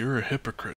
You're a hypocrite.